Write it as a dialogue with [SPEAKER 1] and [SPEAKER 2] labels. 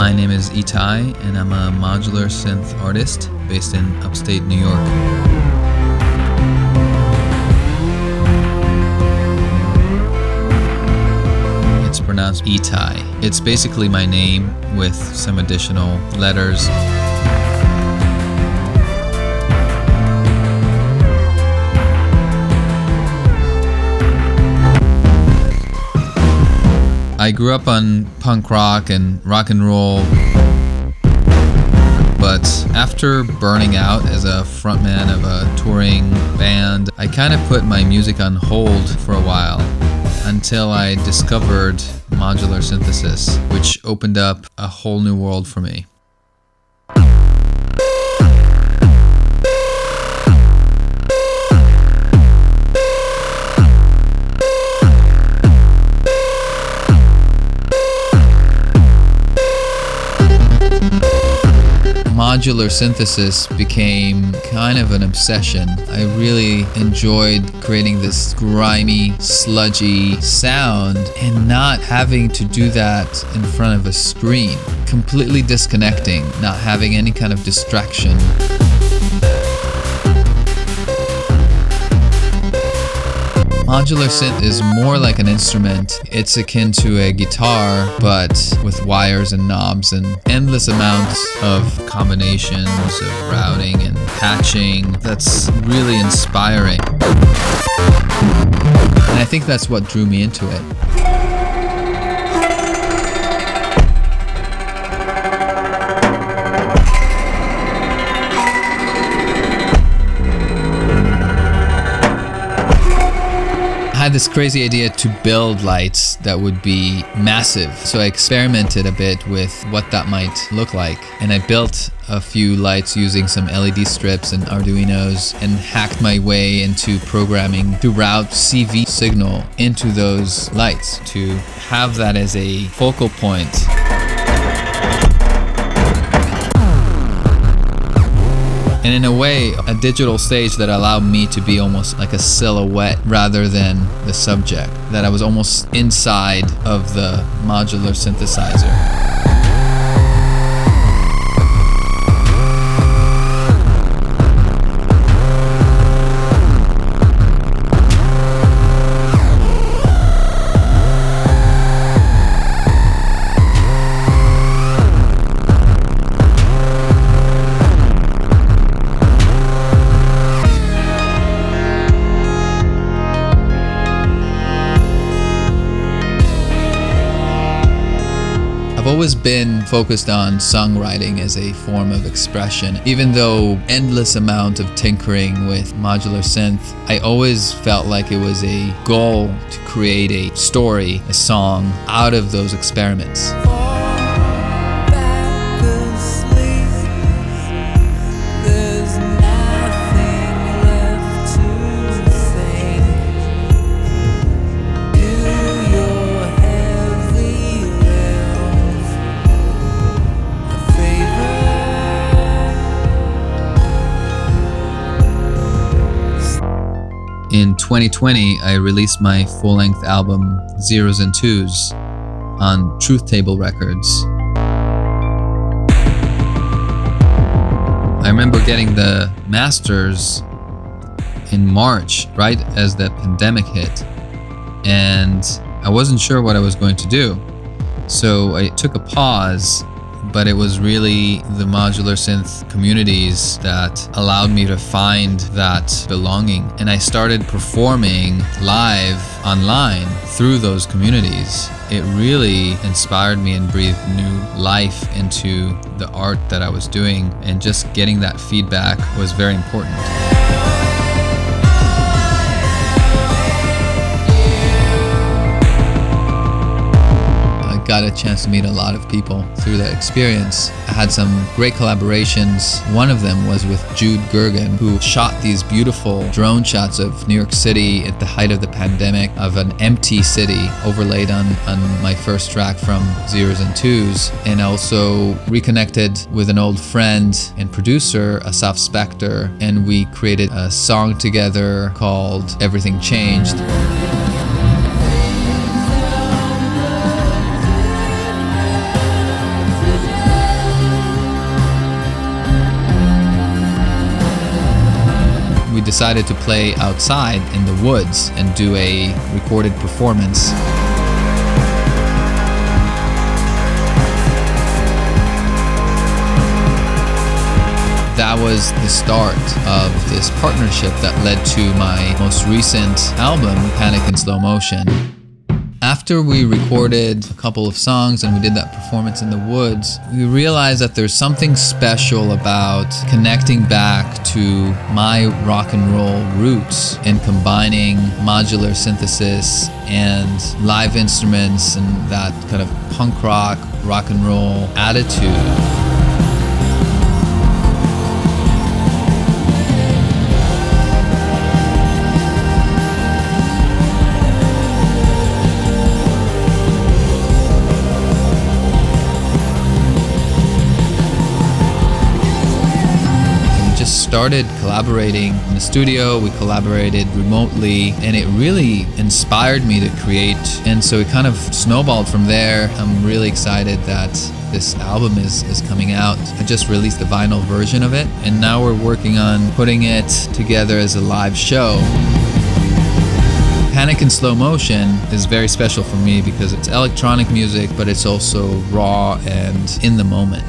[SPEAKER 1] My name is Itai, and I'm a modular synth artist based in upstate New York. It's pronounced Itai. It's basically my name with some additional letters. I grew up on punk rock and rock and roll. But after burning out as a frontman of a touring band, I kind of put my music on hold for a while until I discovered modular synthesis, which opened up a whole new world for me. Modular synthesis became kind of an obsession. I really enjoyed creating this grimy, sludgy sound and not having to do that in front of a screen. Completely disconnecting, not having any kind of distraction. Modular synth is more like an instrument. It's akin to a guitar, but with wires and knobs and endless amounts of combinations of routing and patching. That's really inspiring. And I think that's what drew me into it. Had this crazy idea to build lights that would be massive. So I experimented a bit with what that might look like. And I built a few lights using some LED strips and Arduinos and hacked my way into programming to route CV signal into those lights to have that as a focal point. And in a way a digital stage that allowed me to be almost like a silhouette rather than the subject that i was almost inside of the modular synthesizer always been focused on songwriting as a form of expression. Even though endless amount of tinkering with modular synth, I always felt like it was a goal to create a story, a song out of those experiments. In 2020, I released my full length album Zeros and Twos on Truth Table Records. I remember getting the masters in March, right as the pandemic hit, and I wasn't sure what I was going to do. So I took a pause but it was really the modular synth communities that allowed me to find that belonging. And I started performing live online through those communities. It really inspired me and breathed new life into the art that I was doing, and just getting that feedback was very important. Got a chance to meet a lot of people through that experience. I had some great collaborations. One of them was with Jude Gergen, who shot these beautiful drone shots of New York City at the height of the pandemic of an empty city overlaid on, on my first track from Zeros and Twos. And also reconnected with an old friend and producer, Assaf Specto, and we created a song together called Everything Changed. Decided to play outside in the woods and do a recorded performance. that was the start of this partnership that led to my most recent album, Panic in Slow Motion. After we recorded a couple of songs and we did that performance in the woods, we realized that there's something special about connecting back to my rock and roll roots and combining modular synthesis and live instruments and that kind of punk rock, rock and roll attitude. Started collaborating in the studio, we collaborated remotely, and it really inspired me to create. And so it kind of snowballed from there. I'm really excited that this album is, is coming out. I just released the vinyl version of it, and now we're working on putting it together as a live show. Panic in Slow Motion is very special for me because it's electronic music, but it's also raw and in the moment.